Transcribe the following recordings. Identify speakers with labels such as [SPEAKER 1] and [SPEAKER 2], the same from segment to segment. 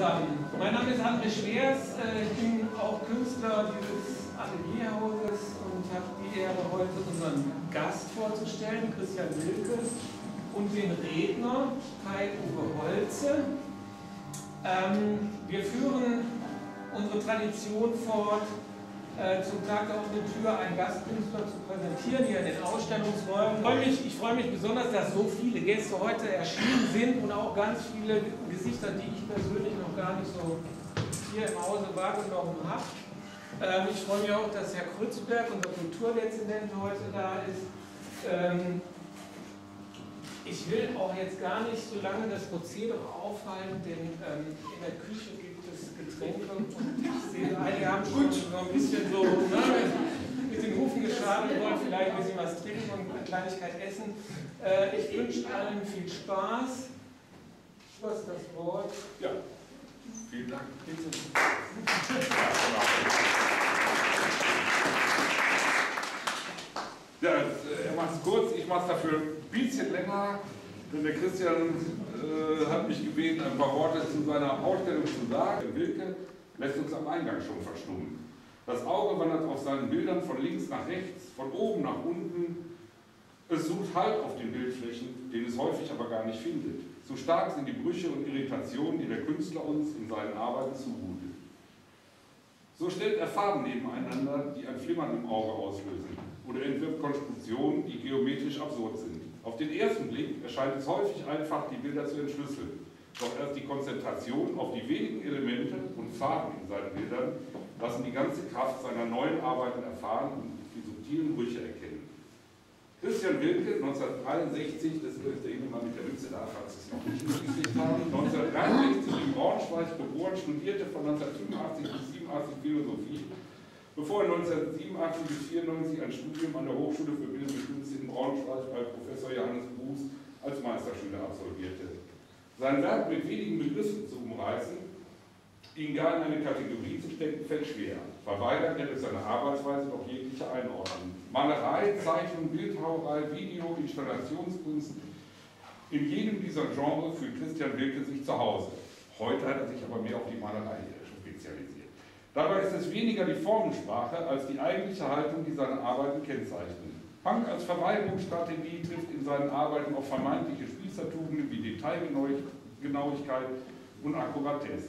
[SPEAKER 1] zusammen. Mein Name ist André Schwers. Äh, ich bin auch Künstler dieses Atelierhauses und habe die Ehre, heute unseren Gast vorzustellen, Christian Wilke, und den Redner Kai-Uwe Holze. Ähm, wir führen unsere Tradition fort, äh, zum Tag der offenen Tür einen Gastkünstler zu präsentieren hier in den Ausstellungsräumen. Ich freue, mich, ich freue mich besonders, dass so viele Gäste heute erschienen sind und auch ganz viele Gesichter, die ich persönlich noch gar nicht so hier im Hause wahrgenommen habe. Ähm, ich freue mich auch, dass Herr Krützberg, unser Kulturdezernent, heute da ist. Ähm, ich will auch jetzt gar nicht so lange das Prozedere aufhalten, denn ähm, in der Küche gibt es Getränke und ich sehe, einige haben schon so ein bisschen so ne, mit den Hufen geschadet und wollen vielleicht ein bisschen was trinken und eine Kleinigkeit essen. Äh, ich wünsche allen viel Spaß. Was ist das Wort?
[SPEAKER 2] Ja, vielen Dank. Bitte. Ja, äh, er macht es kurz, ich mache es dafür bisschen länger, denn der Christian äh, hat mich gebeten, ein paar Worte zu seiner Ausstellung zu sagen. Wilke lässt uns am Eingang schon verstummen. Das Auge wandert auf seinen Bildern von links nach rechts, von oben nach unten. Es sucht Halt auf den Bildflächen, den es häufig aber gar nicht findet. So stark sind die Brüche und Irritationen, die der Künstler uns in seinen Arbeiten zumutet. So stellt er Farben nebeneinander, die ein Flimmern im Auge auslösen oder entwirft Konstruktionen, die geometrisch absurd sind. Auf den ersten Blick erscheint es häufig einfach, die Bilder zu entschlüsseln. Doch erst die Konzentration auf die wenigen Elemente und Farben in seinen Bildern lassen die ganze Kraft seiner neuen Arbeiten erfahren und die subtilen Brüche erkennen. Christian Wilke, 1963, das dürfte irgendjemand mit der Mütze da, es noch nicht mitgekriegt haben, 1963 in Braunschweig geboren, studierte von 1985 bis 1987 Philosophie bevor er 1987 bis 1994 ein Studium an der Hochschule für Bildende Künste in Braunschweig bei Professor Johannes Buß als Meisterschüler absolvierte. Sein Werk mit wenigen Begriffen zu umreißen, ihn gar in eine Kategorie zu stecken, fällt schwer. Verweigert er durch seine Arbeitsweise doch jegliche Einordnung. Malerei, Zeichnung, Bildhauerei, Video, Installationskunst, in jedem dieser Genres fühlt Christian Wilke sich zu Hause. Heute hat er sich aber mehr auf die Malerei spezialisiert. Dabei ist es weniger die Formensprache als die eigentliche Haltung, die seine Arbeiten kennzeichnen. Punk als Verweigerungsstrategie trifft in seinen Arbeiten auf vermeintliche Spießertugenden wie Detailgenauigkeit und Akkuratesse.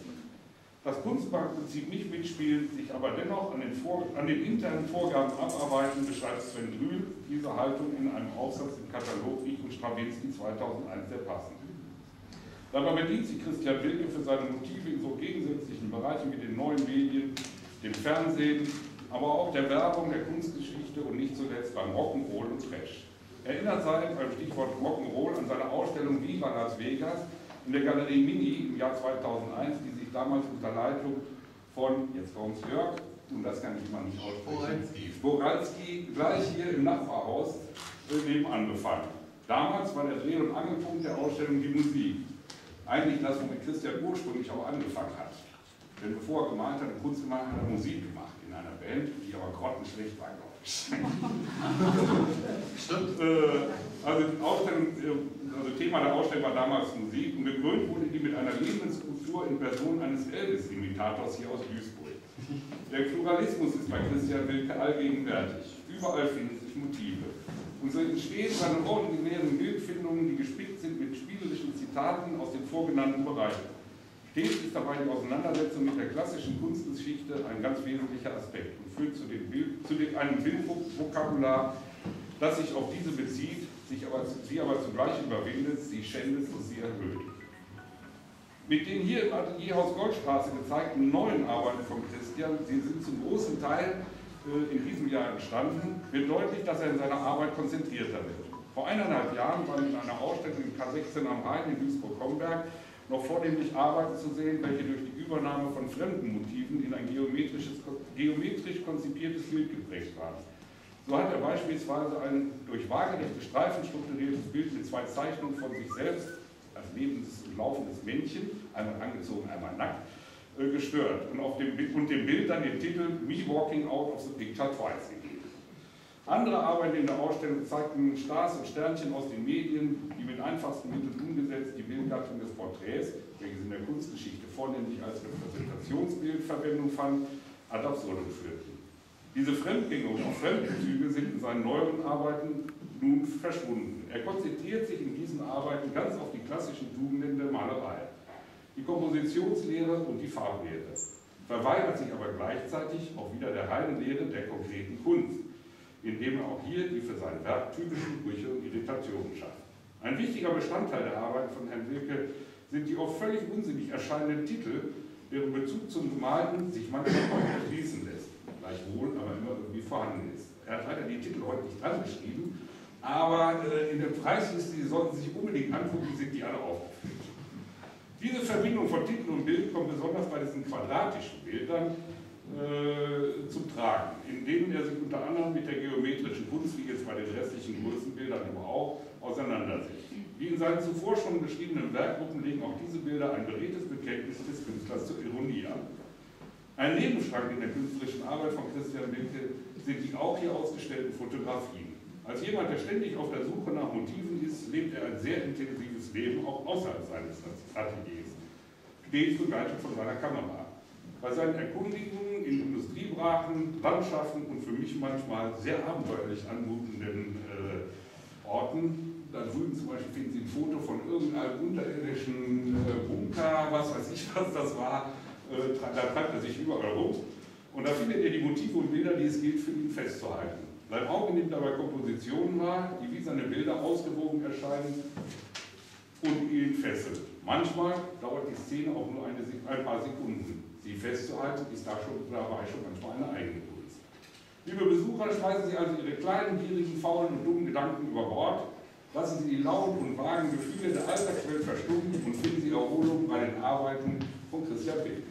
[SPEAKER 2] Das Kunstmarktprinzip nicht mitspielt, sich aber dennoch an den, Vor an den internen Vorgaben abarbeiten, beschreibt Sven Drühl diese Haltung in einem Aufsatz im Katalog Ich und Stravinsky 2001 sehr passend. Dabei bedient sich Christian Wilke für seine Motive in so gegensätzlichen Bereichen wie den neuen Medien, dem Fernsehen, aber auch der Werbung, der Kunstgeschichte und nicht zuletzt beim Rock'n'Roll und Trash. Erinnert sei beim Stichwort Rock'n'Roll an seine Ausstellung Viva Las Vegas in der Galerie Mini im Jahr 2001, die sich damals unter Leitung von, jetzt kommt's Jörg, und das kann ich mal nicht aussprechen, Boralski, gleich hier im Nachbarhaus äh, nebenan befand. Damals war der Dreh- und Angelpunkt der Ausstellung die Musik. Eigentlich das, womit Christian ursprünglich auch angefangen hat. Denn bevor er gemalt hat und Kunst gemacht hat, hat er Musik in einer Band, die aber grottenschlecht war, glaube ich. Stimmt. Äh, also, Ausstellung, äh, also Thema der Ausstellung war damals Musik und gekrönt wurde die mit einer Lebensskulptur in Person eines Elvis-Imitators hier aus Duisburg. Der Pluralismus ist bei Christian Wilke allgegenwärtig. Überall finden sich Motive. Und so entstehen seine ordinären Bildfindungen, die gespickt sind mit spielerischen Zitaten aus den vorgenannten Bereichen. Stets ist dabei die Auseinandersetzung mit der klassischen Kunstgeschichte ein ganz wesentlicher Aspekt und führt zu, Bild, zu einem Bildvokabular, das sich auf diese bezieht, sich aber, sie aber zugleich überwindet, sie schändet und sie erhöht. Mit den hier im Atelierhaus Goldstraße gezeigten neuen Arbeiten von Christian, sie sind zum großen Teil äh, in diesem Jahr entstanden, wird deutlich, dass er in seiner Arbeit konzentrierter wird. Vor eineinhalb Jahren waren in einer Ausstellung im K16 am Rhein in Duisburg-Homberg noch vornehmlich Arbeiten zu sehen, welche durch die Übernahme von fremden Motiven in ein geometrisch konzipiertes Bild geprägt waren. So hat er beispielsweise ein durch waagerechte Streifen strukturiertes Bild mit zwei Zeichnungen von sich selbst als lebendes und laufendes Männchen, einmal angezogen, einmal nackt, äh, gestört und, auf dem, und dem Bild dann den Titel Me Walking Out of the Picture Twice gegeben. Andere Arbeiten in der Ausstellung zeigten Stars und Sternchen aus den Medien, die mit einfachsten Mitteln umgesetzt die Bildgattung des Porträts, welches in der Kunstgeschichte vornehmlich als Repräsentationsbild Verwendung fand, ad absurdum führten. Diese Fremdgänge und Fremdbezüge sind in seinen neueren Arbeiten nun verschwunden. Er konzentriert sich in diesen Arbeiten ganz auf die klassischen Tugenden der Malerei, die Kompositionslehre und die Farblehre, verweigert sich aber gleichzeitig auch wieder der reinen Lehre der konkreten Kunst, indem er auch hier die für sein Werk typischen Brüche und Irritationen schafft. Ein wichtiger Bestandteil der Arbeit von Herrn Wilke sind die oft völlig unsinnig erscheinenden Titel, deren Bezug zum Gemalten sich manchmal heute schließen lässt gleichwohl, aber immer irgendwie vorhanden ist. Er hat leider die Titel heute nicht dran geschrieben, aber äh, in der Preisliste, die sollten sich unbedingt angucken, sind die alle aufgeführt. Diese Verbindung von Titel und Bild kommt besonders bei diesen quadratischen Bildern äh, zum Tragen, in denen er sich unter anderem mit der geometrischen Kunst, wie jetzt bei den restlichen Größenbildern aber auch, auseinandersetzt. Wie in seinen zuvor schon beschriebenen Werkgruppen legen auch diese Bilder ein beredtes Bekenntnis des Künstlers zur Ironie an. Ein Nebenschrank in der künstlerischen Arbeit von Christian Wilke sind die auch hier ausgestellten Fotografien. Als jemand, der ständig auf der Suche nach Motiven ist, lebt er ein sehr intensives Leben auch außerhalb seines Ateliers, stets begleitet von seiner Kamera. Bei seinen Erkundigungen in Industriebrachen, Landschaften und für mich manchmal sehr abenteuerlich anmutenden äh, Orten, da drüben zum Beispiel finden Sie ein Foto von irgendeinem unterirdischen äh, Bunker, was weiß ich, was das war, äh, da treibt er sich überall rum. Und da findet er die Motive und Bilder, die es gilt für ihn festzuhalten. Sein Auge nimmt dabei Kompositionen wahr, die wie seine Bilder ausgewogen erscheinen und ihn fesseln. Manchmal dauert die Szene auch nur eine, ein paar Sekunden. Sie festzuhalten ist da schon, dabei schon manchmal eine eigene Besucher, schmeißen Sie also Ihre kleinen, gierigen, faulen und dummen Gedanken über Bord, lassen Sie die lauten und vagen Gefühle der Alltagswelt verstummen und finden Sie Erholung bei den Arbeiten von Christian Bild.